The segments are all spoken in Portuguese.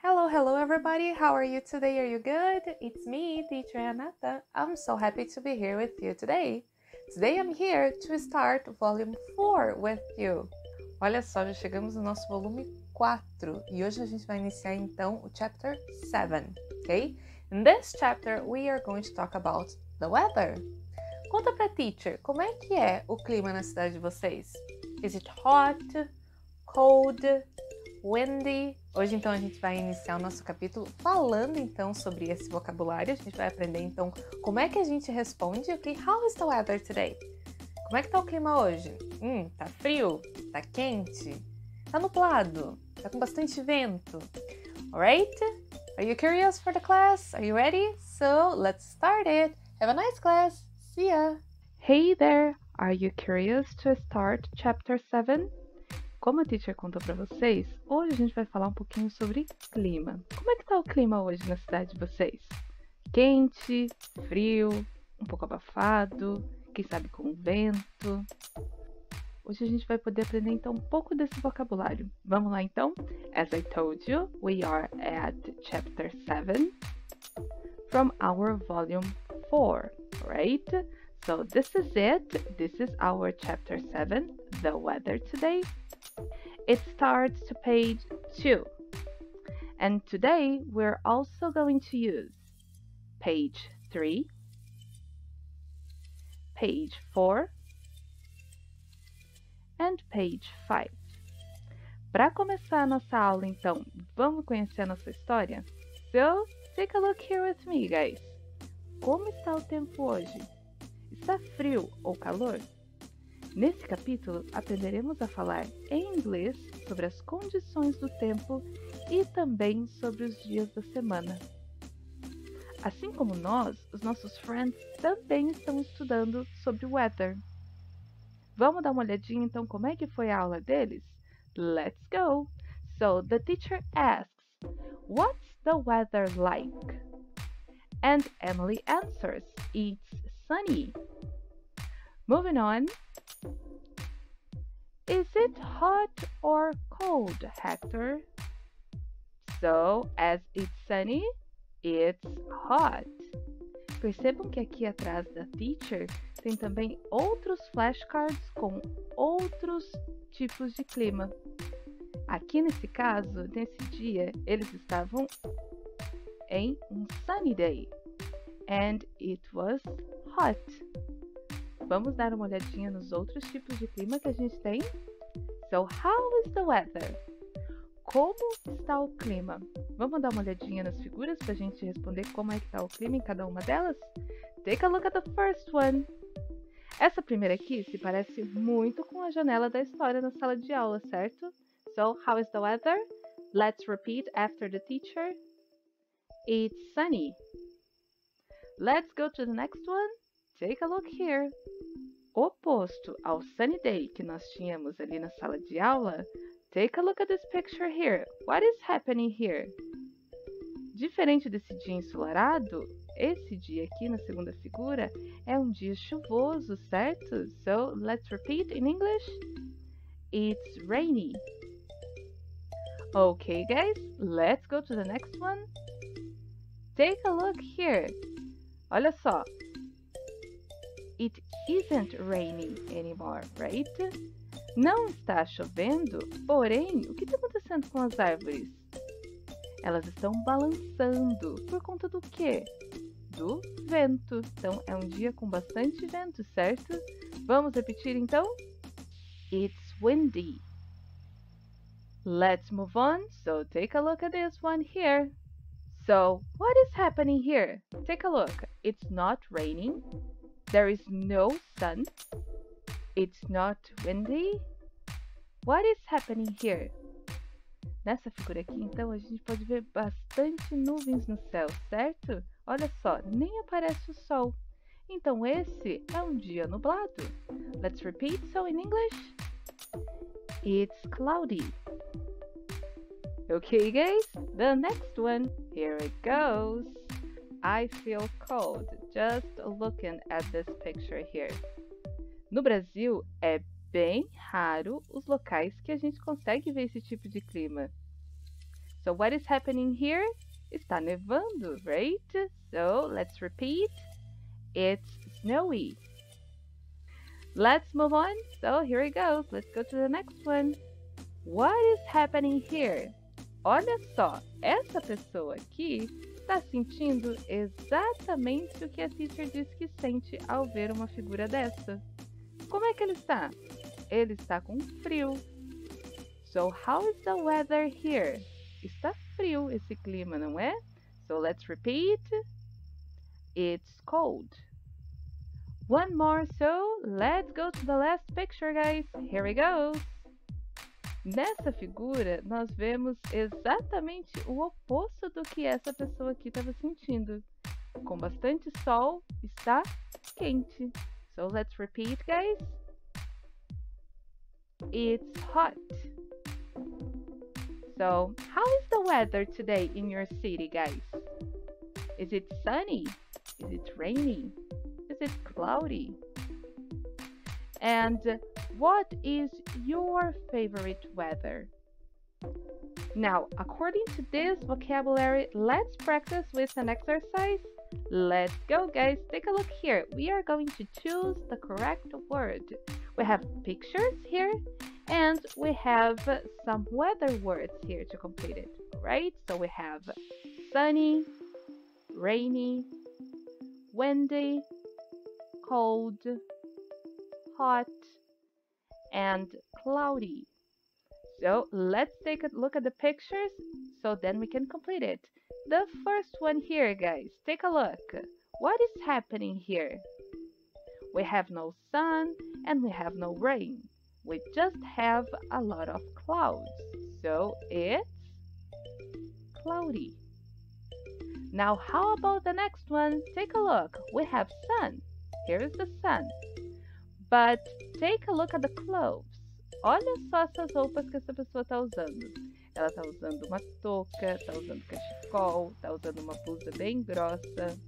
Hello, hello everybody. How are you today? Are you good? It's me, teacher Anata. I'm so happy to be here with you today. Today I'm here to start volume 4 with you. Olha só, já chegamos no nosso volume 4 e hoje a gente vai iniciar então o chapter 7, ok? In this chapter we are going to talk about the weather. Conta pra teacher, como é que é o clima na cidade de vocês? Is it hot, cold, windy? Hoje então a gente vai iniciar o nosso capítulo falando então sobre esse vocabulário. A gente vai aprender então como é que a gente responde, ok? How is the weather today? Como é que tá o clima hoje? Hum, tá frio? Tá quente? Tá nublado? Tá com bastante vento? Alright? Are you curious for the class? Are you ready? So let's start it. Have a nice class. See ya. Hey there! Are you curious to start chapter 7? Como a teacher contou para vocês, hoje a gente vai falar um pouquinho sobre clima. Como é que tá o clima hoje na cidade de vocês? Quente, frio, um pouco abafado, quem sabe com vento? Hoje a gente vai poder aprender então um pouco desse vocabulário. Vamos lá então? As I told you, we are at chapter 7 from our volume 4, right? So this is it. This is our chapter 7, the weather today. It starts to page 2. And today we're also going to use page 3, page 4, and page 5. Para começar a nossa aula, então, vamos conhecer a nossa história? So, take a look here with me, guys. Como está o tempo hoje? Está frio ou calor? Nesse capítulo, aprenderemos a falar em inglês sobre as condições do tempo e também sobre os dias da semana. Assim como nós, os nossos friends também estão estudando sobre weather. Vamos dar uma olhadinha então como é que foi a aula deles? Let's go! So the teacher asks, What's the weather like? And Emily answers, It's sunny. Moving on. Is it hot or cold, Hector? So, as it's sunny, it's hot. Percebam que aqui atrás da teacher tem também outros flashcards com outros tipos de clima. Aqui nesse caso, nesse dia, eles estavam um sunny day and it was hot. Vamos dar uma olhadinha nos outros tipos de clima que a gente tem? So, how is the weather? Como está o clima? Vamos dar uma olhadinha nas figuras para a gente responder como é que está o clima em cada uma delas? Take a look at the first one. Essa primeira aqui se parece muito com a janela da história na sala de aula, certo? So, how is the weather? Let's repeat after the teacher. It's sunny. Let's go to the next one. Take a look here. Oposto ao sunny day que nós tínhamos ali na sala de aula, take a look at this picture here. What is happening here? Diferente desse dia ensolarado, esse dia aqui na segunda figura é um dia chuvoso, certo? So, let's repeat in English. It's rainy. Okay, guys, let's go to the next one. Take a look here. Olha só. It isn't raining anymore, right? Não está chovendo, porém, o que está acontecendo com as árvores? Elas estão balançando. Por conta do quê? Do vento. Então, é um dia com bastante vento, certo? Vamos repetir então? It's windy. Let's move on. So, take a look at this one here. So, what is happening here? Take a look. It's not raining. There is no sun. It's not windy. What is happening here? Nessa figura aqui, então, a gente pode ver bastante nuvens no céu, certo? Olha só, nem aparece o sol. Então, esse é um dia nublado. Let's repeat so in English. It's cloudy. Okay, guys, the next one. Here it goes. I feel cold just looking at this picture here. No Brasil, é bem raro os locais que a gente consegue ver esse tipo de clima. So what is happening here? Está nevando, right? So let's repeat. It's snowy. Let's move on. So here it goes. Let's go to the next one. What is happening here? Olha só, essa pessoa aqui está sentindo exatamente o que a teacher diz que sente ao ver uma figura dessa. Como é que ele está? Ele está com frio. So how is the weather here? Está frio esse clima, não é? So let's repeat. It's cold. One more, so let's go to the last picture, guys. Here we go. Nessa figura, nós vemos exatamente o oposto do que essa pessoa aqui estava sentindo. Com bastante sol, está quente. So let's repeat, guys. It's hot. So, how is the weather today in your city, guys? Is it sunny? Is it rainy? Is it cloudy? And what is your favorite weather? Now, according to this vocabulary, let's practice with an exercise. Let's go, guys. Take a look here. We are going to choose the correct word. We have pictures here and we have some weather words here to complete it, right? So we have sunny, rainy, windy, cold, hot, and cloudy. So let's take a look at the pictures so then we can complete it. The first one here, guys, take a look. What is happening here? We have no sun and we have no rain. We just have a lot of clouds. So it's cloudy. Now, how about the next one? Take a look. We have sun. Here's the sun. But take a look at the clothes. Olha só essas roupas que essa pessoa está usando. Ela está usando uma touca, está usando cachecol, está usando uma blusa bem grossa.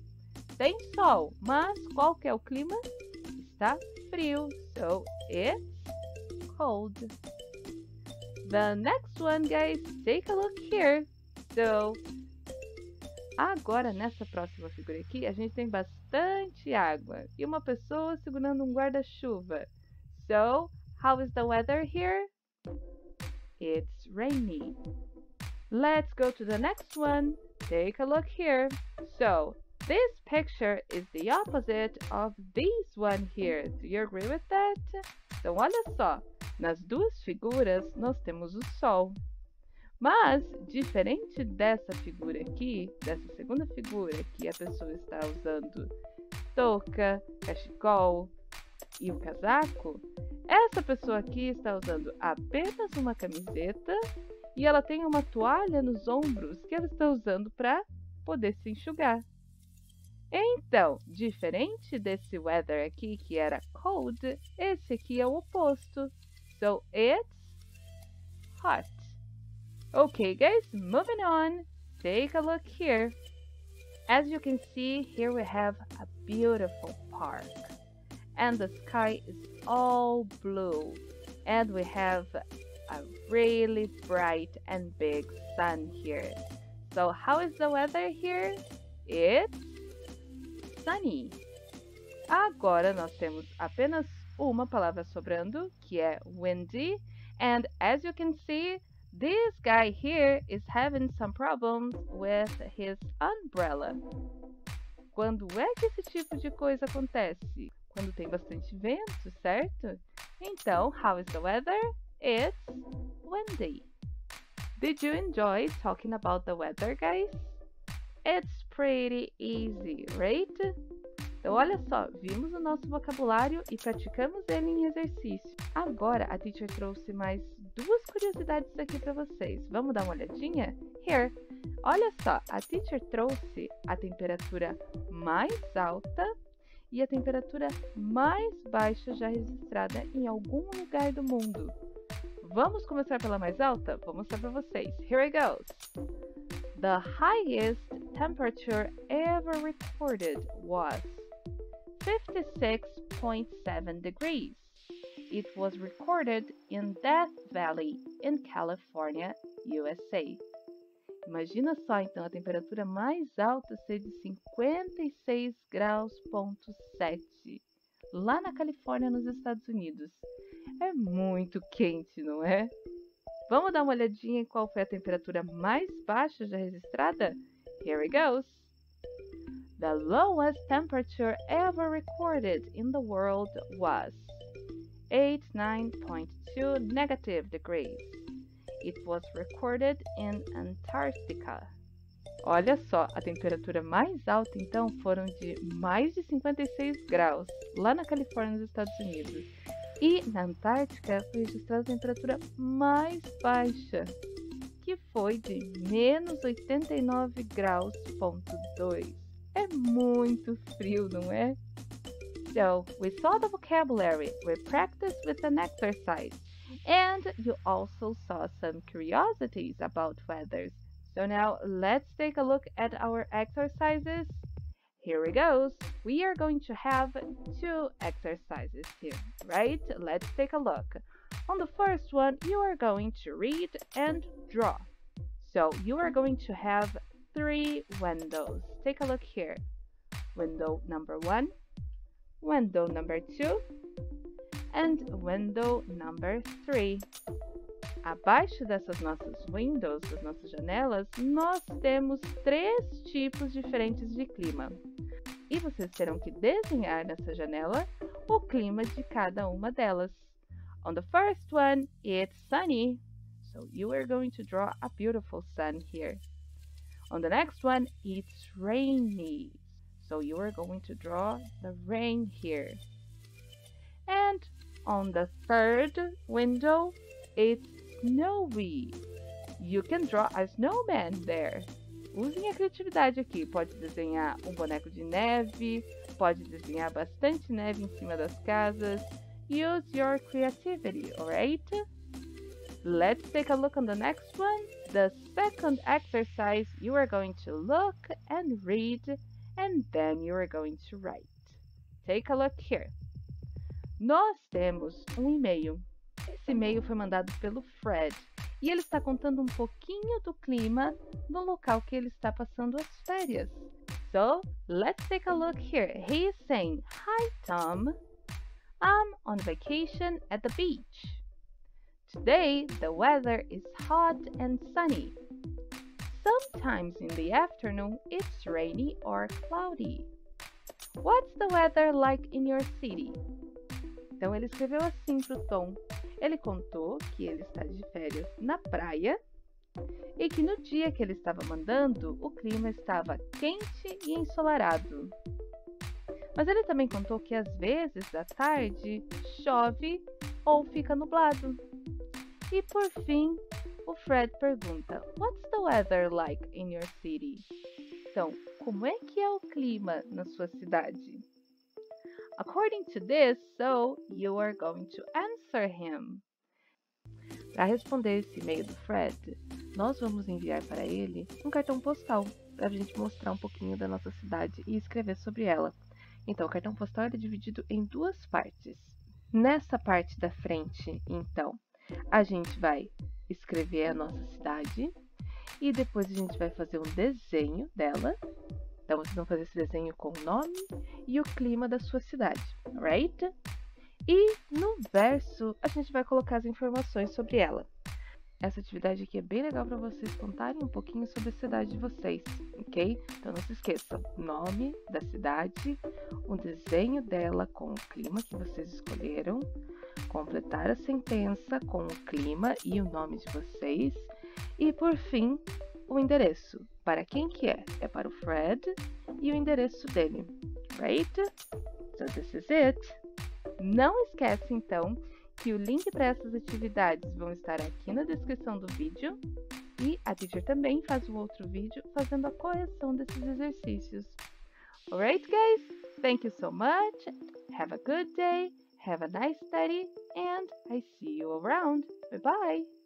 Tem sol, mas qual que é o clima? Está frio. So it's cold. The next one, guys, take a look here. So, agora nessa próxima figura aqui, a gente tem bastante água e uma pessoa segurando um guarda-chuva. So, how is the weather here? It's rainy. Let's go to the next one. Take a look here. So, this picture is the opposite of this one here. Do you agree with that? Então, olha só. Nas duas figuras, nós temos o Sol. Mas, diferente dessa figura aqui, dessa segunda figura que a pessoa está usando touca, cachecol e o casaco, essa pessoa aqui está usando apenas uma camiseta e ela tem uma toalha nos ombros que ela está usando para poder se enxugar. Então, diferente desse weather aqui que era cold, esse aqui é o oposto. So it's hot. Okay, guys, moving on. Take a look here. As you can see, here we have a beautiful park. And the sky is all blue. And we have a really bright and big sun here. So how is the weather here? It's sunny. Agora nós temos apenas uma palavra sobrando, que é windy. And as you can see, this guy here is having some problems with his umbrella. Quando é que esse tipo de coisa acontece? Quando tem bastante vento, certo? Então, how is the weather? It's windy. Did you enjoy talking about the weather, guys? It's pretty easy, right? Então, olha só, vimos o nosso vocabulário e praticamos ele em exercício. Agora, a teacher trouxe mais duas curiosidades aqui para vocês. Vamos dar uma olhadinha? Here! Olha só, a teacher trouxe a temperatura mais alta e a temperatura mais baixa já registrada em algum lugar do mundo. Vamos começar pela mais alta? Vou mostrar para vocês. Here it goes! The highest temperature ever recorded was 56.7 degrees. it was recorded in Death Valley in California, USA. Imagina só então a temperatura mais alta ser de 56 graus ponto 7 lá na Califórnia, nos Estados Unidos. É muito quente, não é? Vamos dar uma olhadinha em qual foi a temperatura mais baixa já registrada? Here it goes. The lowest temperature ever recorded in the world was 89.2 negative degrees. It was recorded in Antarctica. Olha só, a temperatura mais alta então foram de mais de 56 graus, lá na Califórnia, nos Estados Unidos. E na Antártica foi registrada a temperatura mais baixa, que foi de menos 89 graus ponto 2. É muito frio, não é? So, we saw the vocabulary, we practiced with an exercise, and you also saw some curiosities about weathers. So now let's take a look at our exercises. Here we goes. We are going to have two exercises here, right? Let's take a look. On the first one, you are going to read and draw. So you are going to have three windows. Take a look here. Window number one, window number two, and window number three. Abaixo dessas nossas windows, das nossas janelas, nós temos três tipos diferentes de clima. E vocês terão que desenhar nessa janela o clima de cada uma delas. On the first one, it's sunny. So you are going to draw a beautiful sun here. On the next one, it's rainy. So you are going to draw the rain here. And on the third window, it's snowy. You can draw a snowman there. Usem a criatividade aqui. Pode desenhar um boneco de neve, pode desenhar bastante neve em cima das casas. Use your creativity, alright? Let's take a look on the next one. The second exercise, you are going to look and read, and then you are going to write. Take a look here. Nós temos um e-mail esse e-mail foi mandado pelo Fred e ele está contando um pouquinho do clima no local que ele está passando as férias. So, let's take a look here. He is saying, Hi Tom, I'm on vacation at the beach. Today the weather is hot and sunny. Sometimes in the afternoon it's rainy or cloudy. What's the weather like in your city? Então ele escreveu assim para o Tom. Ele contou que ele está de férias na praia e que no dia que ele estava mandando, o clima estava quente e ensolarado. Mas ele também contou que às vezes da tarde chove ou fica nublado. E por fim, o Fred pergunta: What's the weather like in your city? Então, como é que é o clima na sua cidade? According to this, so you are going to answer him. Para responder esse e-mail do Fred, nós vamos enviar para ele um cartão postal para a gente mostrar um pouquinho da nossa cidade e escrever sobre ela. Então, o cartão postal é dividido em duas partes. Nessa parte da frente, então, a gente vai escrever a nossa cidade e depois a gente vai fazer um desenho dela então vocês vão fazer esse desenho com o nome e o clima da sua cidade, right? E no verso a gente vai colocar as informações sobre ela. Essa atividade aqui é bem legal para vocês contarem um pouquinho sobre a cidade de vocês, ok? Então não se esqueçam, nome da cidade, o desenho dela com o clima que vocês escolheram, completar a sentença com o clima e o nome de vocês e por fim o endereço. Para quem que é? É para o Fred e o endereço dele, right? So this is it. Não esquece então que o link para essas atividades vão estar aqui na descrição do vídeo e a teacher também faz um outro vídeo fazendo a correção desses exercícios. Alright guys, thank you so much. Have a good day, have a nice study and I see you around. Bye bye.